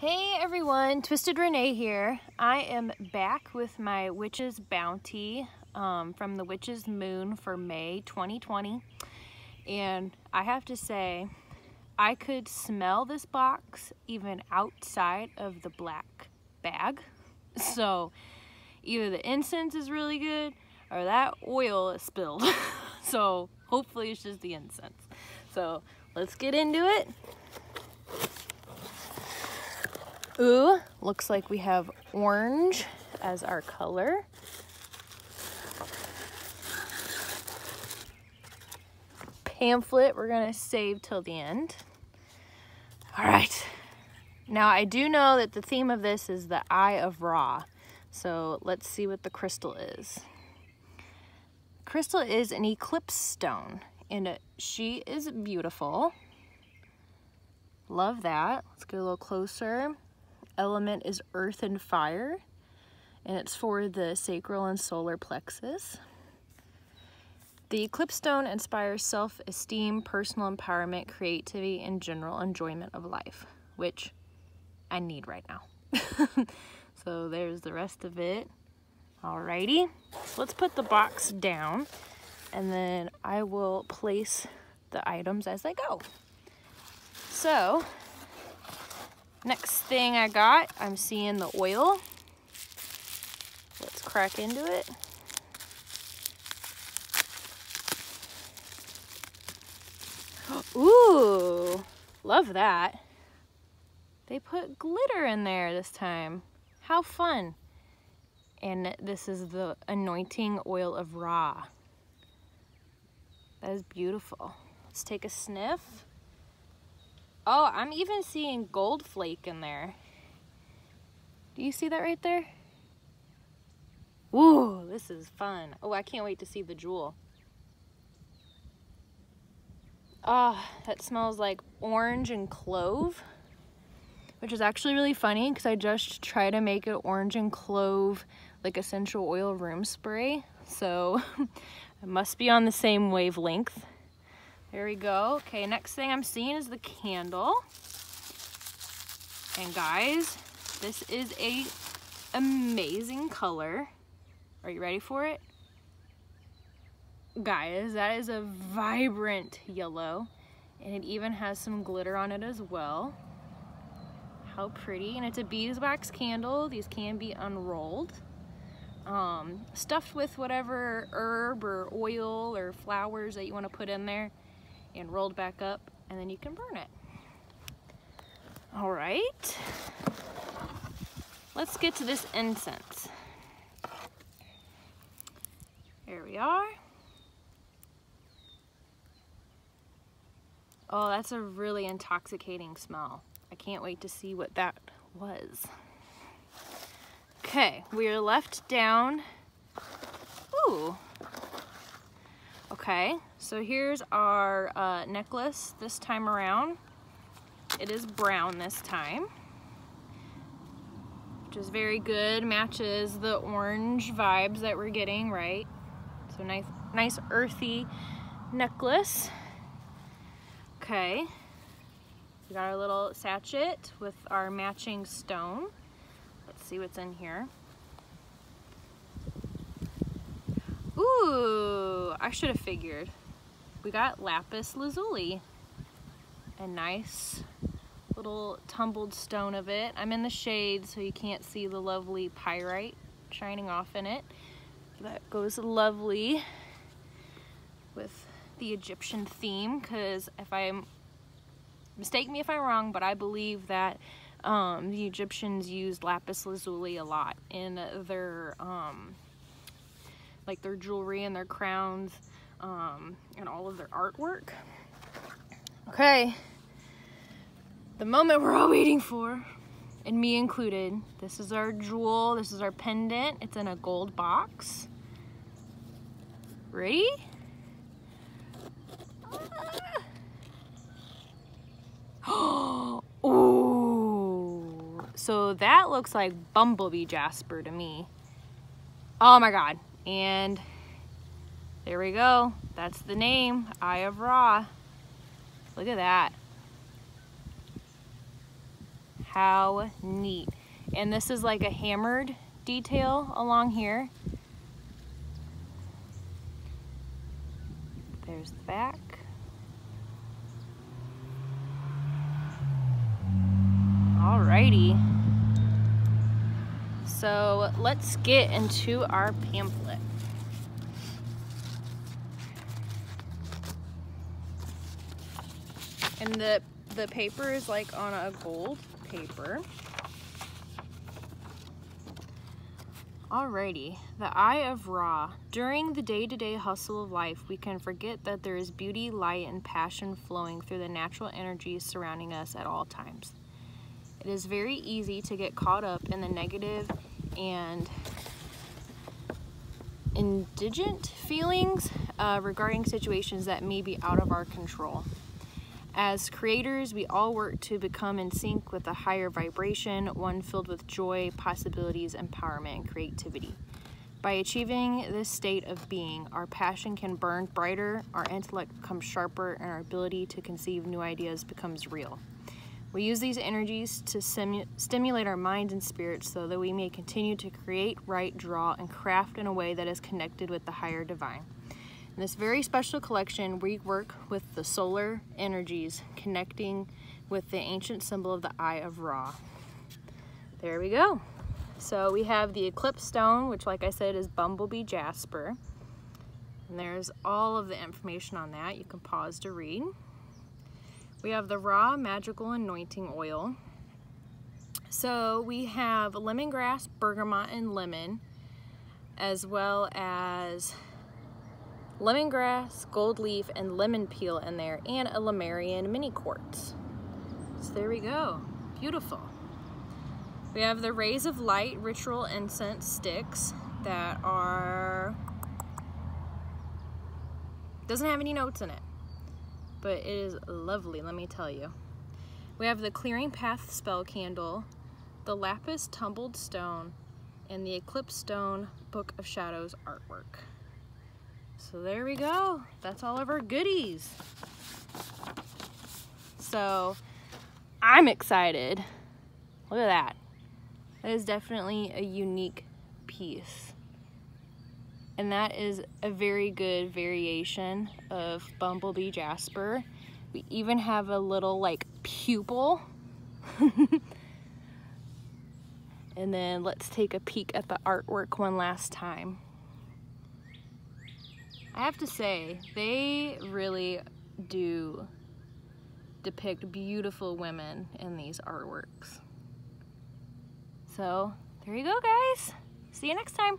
Hey everyone, Twisted Renea here. I am back with my Witch's Bounty um, from the Witch's Moon for May 2020. And I have to say, I could smell this box even outside of the black bag. So either the incense is really good or that oil is spilled. so hopefully it's just the incense. So let's get into it. Ooh, looks like we have orange as our color. Pamphlet we're gonna save till the end. All right, now I do know that the theme of this is the Eye of Ra. So let's see what the crystal is. Crystal is an eclipse stone and she is beautiful. Love that. Let's get a little closer element is earth and fire, and it's for the sacral and solar plexus. The eclipse stone inspires self-esteem, personal empowerment, creativity, and general enjoyment of life, which I need right now. so there's the rest of it. Alrighty, let's put the box down and then I will place the items as I go. So Next thing I got, I'm seeing the oil. Let's crack into it. Ooh, love that. They put glitter in there this time. How fun. And this is the anointing oil of Ra. That is beautiful. Let's take a sniff. Oh, I'm even seeing gold flake in there. Do you see that right there? Ooh, this is fun. Oh, I can't wait to see the jewel. Oh, that smells like orange and clove, which is actually really funny because I just tried to make an orange and clove like essential oil room spray. So it must be on the same wavelength. There we go. Okay, next thing I'm seeing is the candle. And guys, this is a amazing color. Are you ready for it? Guys, that is a vibrant yellow. And it even has some glitter on it as well. How pretty. And it's a beeswax candle. These can be unrolled. Um, stuffed with whatever herb or oil or flowers that you want to put in there and rolled back up and then you can burn it. All right, let's get to this incense. Here we are. Oh, that's a really intoxicating smell. I can't wait to see what that was. Okay, we are left down. Ooh, Okay, so here's our uh, necklace this time around. It is brown this time, which is very good. Matches the orange vibes that we're getting, right? So nice, nice earthy necklace. Okay, we got our little sachet with our matching stone. Let's see what's in here. Ooh, I should have figured. We got lapis lazuli. A nice little tumbled stone of it. I'm in the shade so you can't see the lovely pyrite shining off in it. That goes lovely with the Egyptian theme because if I'm, mistake me if I'm wrong, but I believe that um, the Egyptians used lapis lazuli a lot in their um, like their jewelry and their crowns um, and all of their artwork. Okay, the moment we're all waiting for, and me included. This is our jewel, this is our pendant. It's in a gold box. Ready? Oh. So that looks like Bumblebee Jasper to me. Oh my God. And there we go. That's the name, Eye of Ra. Look at that. How neat. And this is like a hammered detail along here. There's the back. Alrighty. So let's get into our pamphlet. And the, the paper is like on a gold paper. Alrighty, the eye of Ra. During the day-to-day -day hustle of life, we can forget that there is beauty, light, and passion flowing through the natural energies surrounding us at all times. It is very easy to get caught up in the negative and indigent feelings uh, regarding situations that may be out of our control. As creators, we all work to become in sync with a higher vibration, one filled with joy, possibilities, empowerment, and creativity. By achieving this state of being, our passion can burn brighter, our intellect becomes sharper, and our ability to conceive new ideas becomes real. We use these energies to stimulate our minds and spirits so that we may continue to create, write, draw, and craft in a way that is connected with the higher divine. In this very special collection, we work with the solar energies connecting with the ancient symbol of the Eye of Ra. There we go. So we have the Eclipse Stone, which like I said is Bumblebee Jasper. And there's all of the information on that. You can pause to read. We have the Ra Magical Anointing Oil. So we have lemongrass, bergamot, and lemon, as well as lemongrass, gold leaf, and lemon peel in there, and a Lemurian mini quartz. So there we go. Beautiful. We have the Rays of Light Ritual Incense Sticks that are... Doesn't have any notes in it, but it is lovely, let me tell you. We have the Clearing Path Spell Candle, the Lapis Tumbled Stone, and the Eclipse Stone Book of Shadows artwork. So there we go. That's all of our goodies. So I'm excited. Look at that. That is definitely a unique piece. And that is a very good variation of Bumblebee Jasper. We even have a little like pupil. and then let's take a peek at the artwork one last time. I have to say, they really do depict beautiful women in these artworks. So, there you go, guys. See you next time.